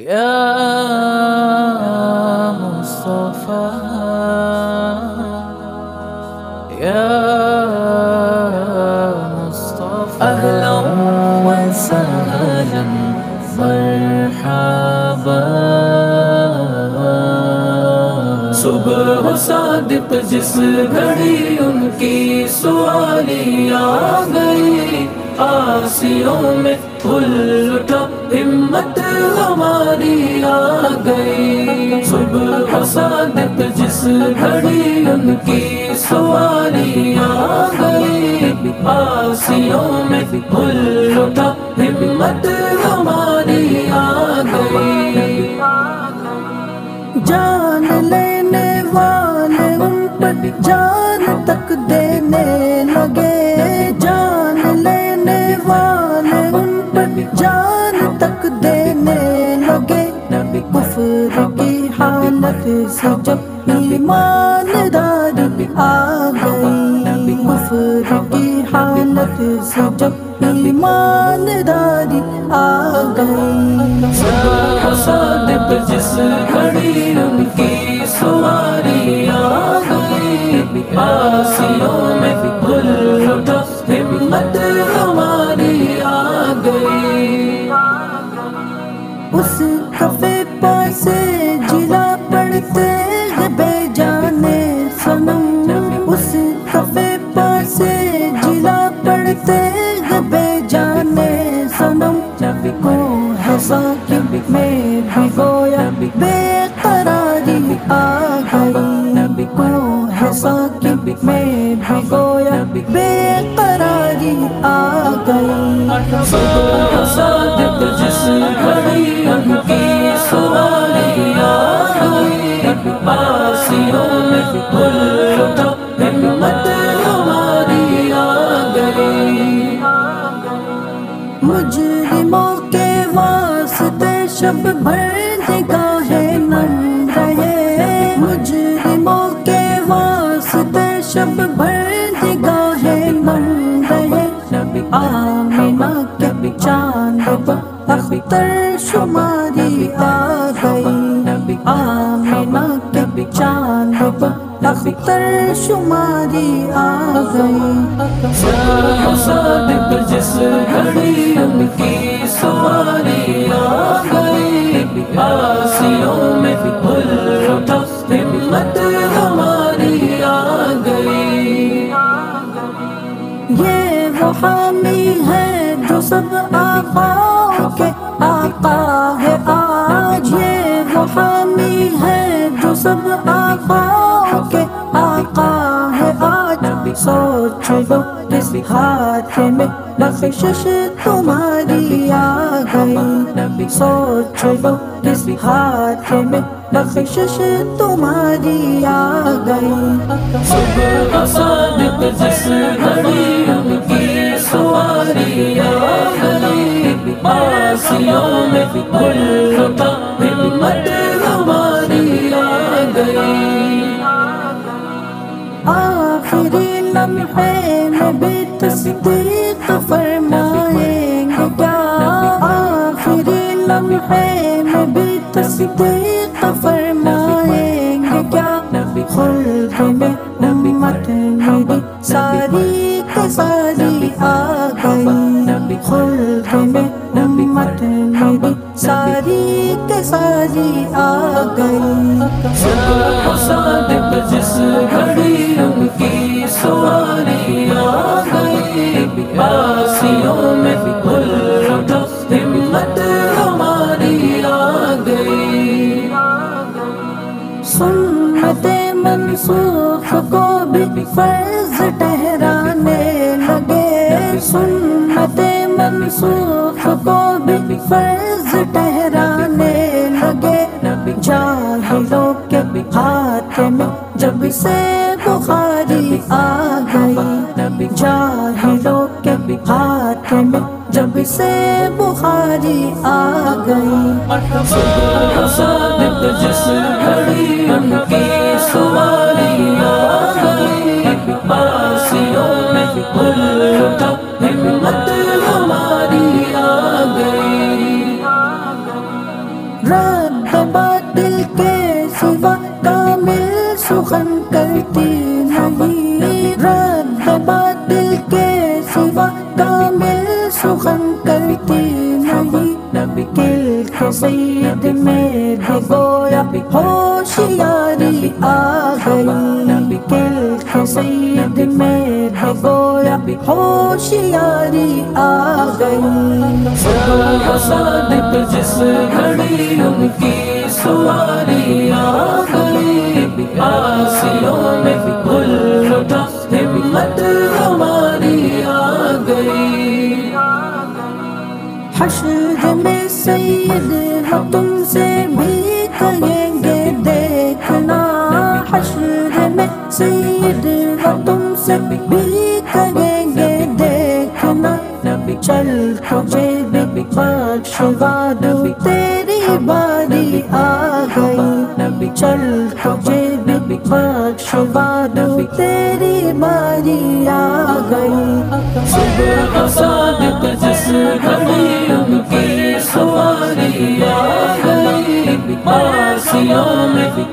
يا مصطفى يا مصطفى. أهلا وسهلا مرحبا. صادق جس گھڑی ان کی سوالی آگا آسیوں میں پھول اٹھا ہمت ہماری آ گئی۔ صبح صادق جس گھڑی ان کی سواری آ گئی۔ آسیوں میں پھول اٹھا ہمت ہماری آ گئی۔ جان لینے والے ان پر جان تک دینے کفر کی حالت سے جب ایمانداری آ گئی کفر کی حالت سے جب ایمانداری آ گئی۔ صادق جس گھڑی ان کی سواری آ گئی، آسیوں میں پھول اٹھا ہمت ہماری آ گئی۔ اس کفے پاسے جلا پڑتے بے جانے سنم۔ اس کفے پاسے جلا پڑتے بے جانے سنم۔ کو ہے ساکب میں بھی گویا بے قراری آ گئی۔ کو ہے ساکب میں بھی گویا بے قراری آ گئی۔ صادق جس گھڑی آسیوں ہماری آ گئی مجرموں کے واسطے شب بھر نگاہیں نم رہے مجرموں کے واسطے شب بھر نگاہیں نم رہے آمینہ کے چاند اختر شماری اختر شماری آ گئی۔ صادق جس گھڑی ان کی سواری آ گئی۔ آسیوں میں پھول اٹھا ہمت ہماری آ گئی۔ یہ وہ حامی ہے جو سب آقا حمو نبي هاد حمي نخي ششت حمالي يا غي صوت حمو نبي هاد حمي نخي ششت حمالي يا غي صدق صادق جسدني يبكي سواري يا غي معصيومي كل لمحے میں بھی تصدیق فرمائیں گے، کیا آخری لمحے میں بھی تصدیق فرمائیں گے؟ کیا خلد میں امت میری ساری کے ساری آ گئی؟ خلد میں امت میری ساری کے ساری آ گئی۔ ہمت ہماری آ گئی سنت منسوخ کو بھی فرض ٹہرانے لگے۔ سنت منسوخ کو بھی فرض ٹہرانے لگے۔ جاہلوں کے ہاتھ میں جب سے بخاری آ گئی۔ جاہلوں کے ہاتھ میں جب سے بخاری آ گئی۔ صادق جس گھڑی ان کی سواری آ گئی آسیوں میں پھول اٹھا ہمت ہماری آ گئی رد باطل کے سوا کامل سخن کرتی نہیں۔ رد کل سید میں بھی گویا ہوشیاری آ گئی کل کے سید میں بھی گویا ہوشیاری آ گئی صادق جس گھڑی ان کی سواری آ گئی آسیوں میں حشر میں سید وہ تم سے بھی کہیں گے، دیکھنا حشر میں سید وہ تم سے بھی کہیں گے، دیکھنا چل تجھے بھی بخش وادو تیری باری آ گئی۔ چل تجھے بھی بخش وادو تیری باری آ گئی۔ آسیوں میں گل